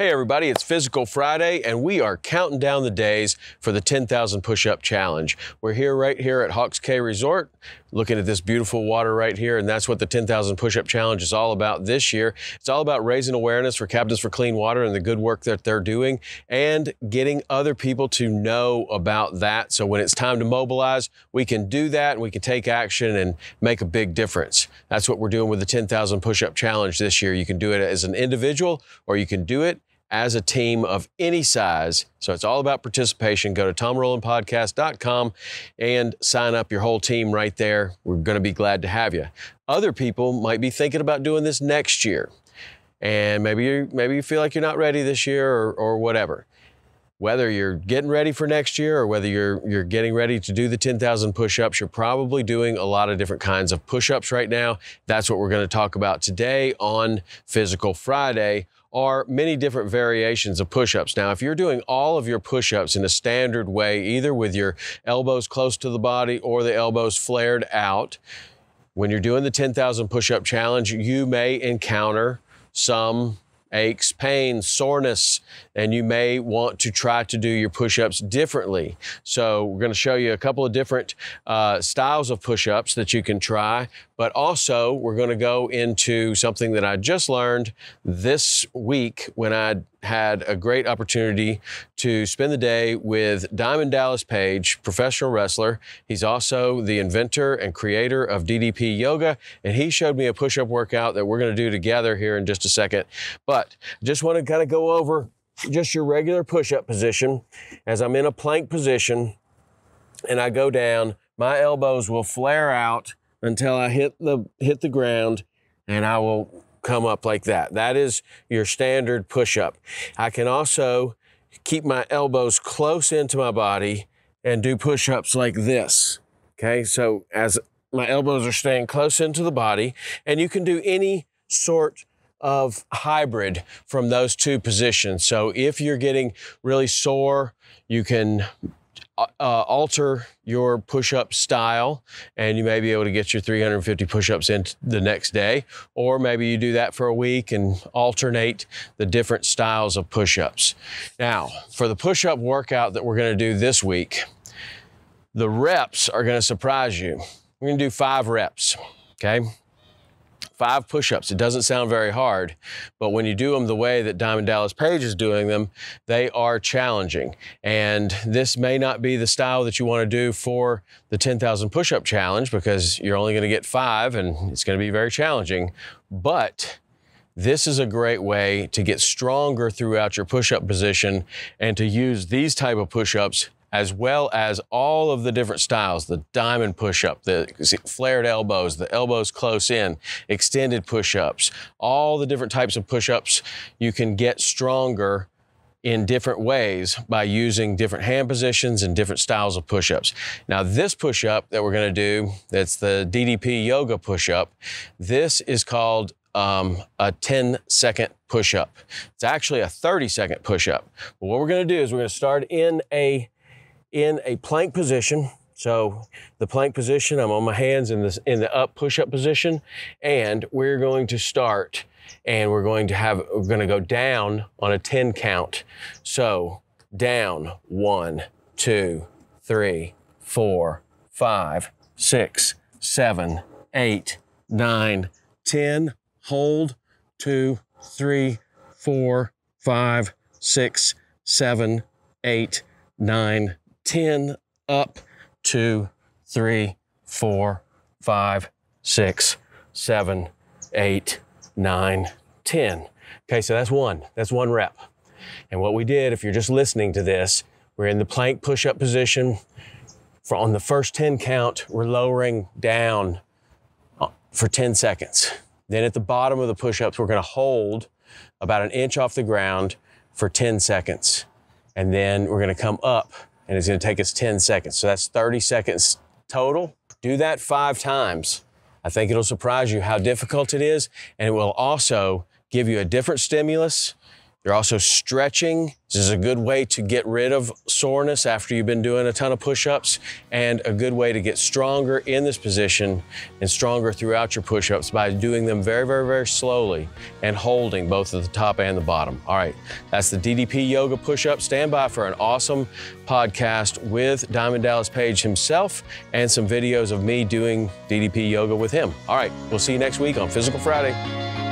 Hey, everybody, it's Physical Friday, and we are counting down the days for the 10,000 push up challenge. We're here right here at Hawks Cay Resort, looking at this beautiful water right here, and that's what the 10,000 push up challenge is all about this year. It's all about raising awareness for Captains for Clean Water and the good work that they're doing, and getting other people to know about that. So when it's time to mobilize, we can do that and we can take action and make a big difference. That's what we're doing with the 10,000 push up challenge this year. You can do it as an individual or you can do it as a team of any size. So it's all about participation. Go to tomrowlandpodcast.com and sign up your whole team right there. We're going to be glad to have you. Other people might be thinking about doing this next year. And maybe you maybe you feel like you're not ready this year or, or whatever. Whether you're getting ready for next year or whether you're you're getting ready to do the 10,000 push-ups, you're probably doing a lot of different kinds of push-ups right now. That's what we're going to talk about today on Physical Friday are many different variations of push-ups. Now, if you're doing all of your push-ups in a standard way, either with your elbows close to the body or the elbows flared out, when you're doing the 10,000 push-up challenge, you may encounter some aches, pain, soreness, and you may want to try to do your push-ups differently. So we're going to show you a couple of different uh, styles of push-ups that you can try, but also we're going to go into something that I just learned this week when I had a great opportunity to spend the day with Diamond Dallas Page, professional wrestler. He's also the inventor and creator of DDP Yoga, and he showed me a push-up workout that we're going to do together here in just a second. But just want to kind of go over just your regular push-up position as I'm in a plank position and I go down, my elbows will flare out until I hit the hit the ground and I will come up like that. That is your standard push up. I can also keep my elbows close into my body and do push ups like this. Okay, so as my elbows are staying close into the body, and you can do any sort of hybrid from those two positions. So if you're getting really sore, you can uh, uh, alter your push-up style and you may be able to get your 350 push-ups in the next day or maybe you do that for a week and alternate the different styles of push-ups. Now for the push-up workout that we're going to do this week the reps are going to surprise you. We're going to do five reps okay five push-ups. It doesn't sound very hard, but when you do them the way that Diamond Dallas Page is doing them, they are challenging. And this may not be the style that you want to do for the 10,000 push-up challenge because you're only going to get five and it's going to be very challenging. But this is a great way to get stronger throughout your push-up position and to use these type of push-ups as well as all of the different styles the diamond push up, the flared elbows, the elbows close in, extended push ups, all the different types of push ups. You can get stronger in different ways by using different hand positions and different styles of push ups. Now, this push up that we're going to do, that's the DDP yoga push up, this is called um, a 10 second push up. It's actually a 30 second push up. But what we're going to do is we're going to start in a in a plank position. So the plank position, I'm on my hands in, this, in the up push-up position, and we're going to start and we're going to have, we're going to go down on a 10 count. So down, one, two, three, four, five, six, seven, eight, nine, 10, hold, two, three, four, five, six, seven, eight, nine, 10 up, two, three, four, five, six, seven, eight, nine, 10. Okay, so that's one. That's one rep. And what we did, if you're just listening to this, we're in the plank push up position. For on the first 10 count, we're lowering down uh, for 10 seconds. Then at the bottom of the push ups, we're gonna hold about an inch off the ground for 10 seconds. And then we're gonna come up and it's going to take us 10 seconds. So that's 30 seconds total. Do that five times. I think it'll surprise you how difficult it is, and it will also give you a different stimulus They're also stretching. This is a good way to get rid of soreness after you've been doing a ton of push-ups and a good way to get stronger in this position and stronger throughout your push-ups by doing them very, very, very slowly and holding both at the top and the bottom. All right, that's the DDP Yoga push-up. Stand by for an awesome podcast with Diamond Dallas Page himself and some videos of me doing DDP Yoga with him. All right, we'll see you next week on Physical Friday.